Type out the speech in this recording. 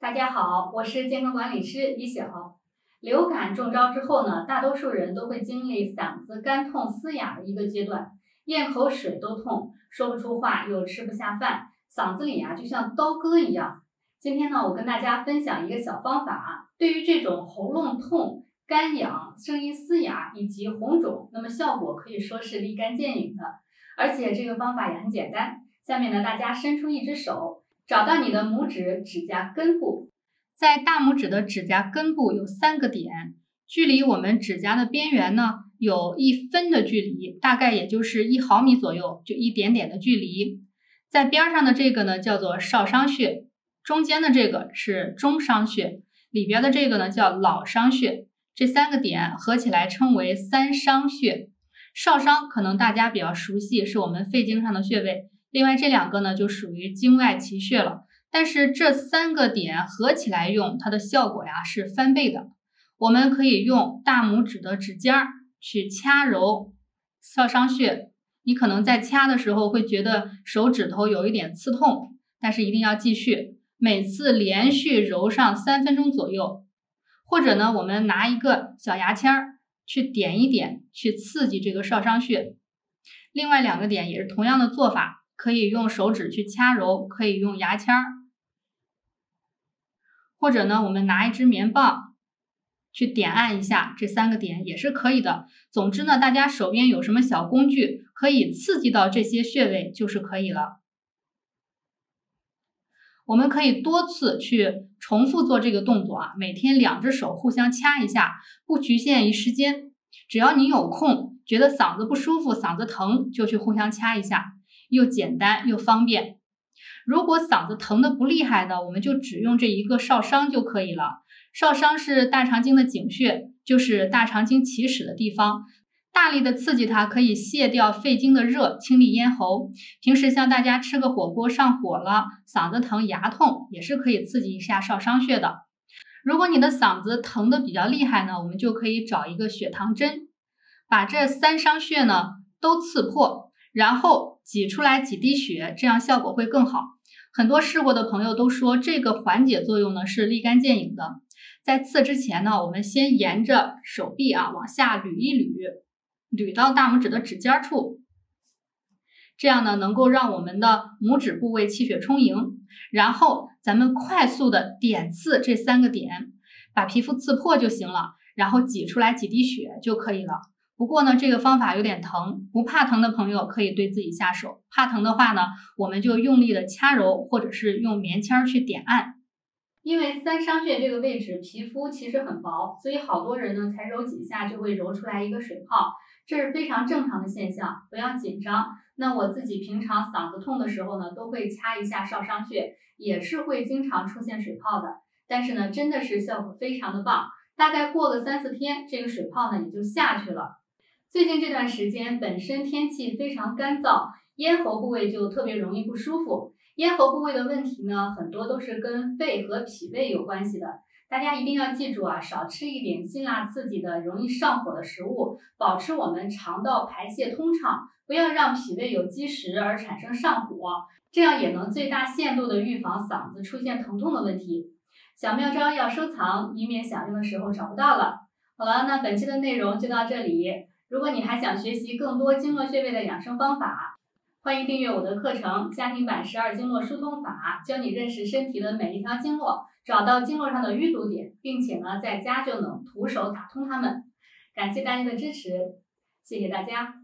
大家好，我是健康管理师李晓。流感中招之后呢，大多数人都会经历嗓子干痛嘶哑的一个阶段，咽口水都痛，说不出话，又吃不下饭，嗓子里啊就像刀割一样。今天呢，我跟大家分享一个小方法，对于这种喉咙痛、干痒、声音嘶哑以及红肿，那么效果可以说是立竿见影的。而且这个方法也很简单。下面呢，大家伸出一只手。找到你的拇指指甲根部，在大拇指的指甲根部有三个点，距离我们指甲的边缘呢有一分的距离，大概也就是一毫米左右，就一点点的距离。在边上的这个呢叫做少商穴，中间的这个是中商穴，里边的这个呢叫老商穴。这三个点合起来称为三商穴。少商可能大家比较熟悉，是我们肺经上的穴位。另外这两个呢，就属于经外奇穴了。但是这三个点合起来用，它的效果呀是翻倍的。我们可以用大拇指的指尖儿去掐揉少商穴，你可能在掐的时候会觉得手指头有一点刺痛，但是一定要继续，每次连续揉上三分钟左右。或者呢，我们拿一个小牙签儿去点一点，去刺激这个少商穴。另外两个点也是同样的做法。可以用手指去掐揉，可以用牙签儿，或者呢，我们拿一支棉棒去点按一下这三个点也是可以的。总之呢，大家手边有什么小工具可以刺激到这些穴位就是可以了。我们可以多次去重复做这个动作啊，每天两只手互相掐一下，不局限于时间，只要你有空，觉得嗓子不舒服、嗓子疼，就去互相掐一下。又简单又方便。如果嗓子疼的不厉害呢，我们就只用这一个少商就可以了。少商是大肠经的井穴，就是大肠经起始的地方。大力的刺激它，可以泄掉肺经的热，清理咽喉。平时像大家吃个火锅上火了，嗓子疼、牙痛，也是可以刺激一下少商穴的。如果你的嗓子疼的比较厉害呢，我们就可以找一个血糖针，把这三商穴呢都刺破。然后挤出来几滴血，这样效果会更好。很多试过的朋友都说，这个缓解作用呢是立竿见影的。在刺之前呢，我们先沿着手臂啊往下捋一捋，捋到大拇指的指尖处，这样呢能够让我们的拇指部位气血充盈。然后咱们快速的点刺这三个点，把皮肤刺破就行了，然后挤出来几滴血就可以了。不过呢，这个方法有点疼，不怕疼的朋友可以对自己下手。怕疼的话呢，我们就用力的掐揉，或者是用棉签去点按。因为三商穴这个位置皮肤其实很薄，所以好多人呢才揉几下就会揉出来一个水泡，这是非常正常的现象，不要紧张。那我自己平常嗓子痛的时候呢，都会掐一下少商穴，也是会经常出现水泡的。但是呢，真的是效果非常的棒，大概过个三四天，这个水泡呢也就下去了。最近这段时间，本身天气非常干燥，咽喉部位就特别容易不舒服。咽喉部位的问题呢，很多都是跟肺和脾胃有关系的。大家一定要记住啊，少吃一点辛辣刺激的、容易上火的食物，保持我们肠道排泄通畅，不要让脾胃有积食而产生上火，这样也能最大限度的预防嗓子出现疼痛的问题。小妙招要收藏，以免想用的时候找不到了。好了，那本期的内容就到这里。如果你还想学习更多经络穴位的养生方法，欢迎订阅我的课程《家庭版十二经络疏通法》，教你认识身体的每一条经络，找到经络上的淤堵点，并且呢，在家就能徒手打通它们。感谢大家的支持，谢谢大家。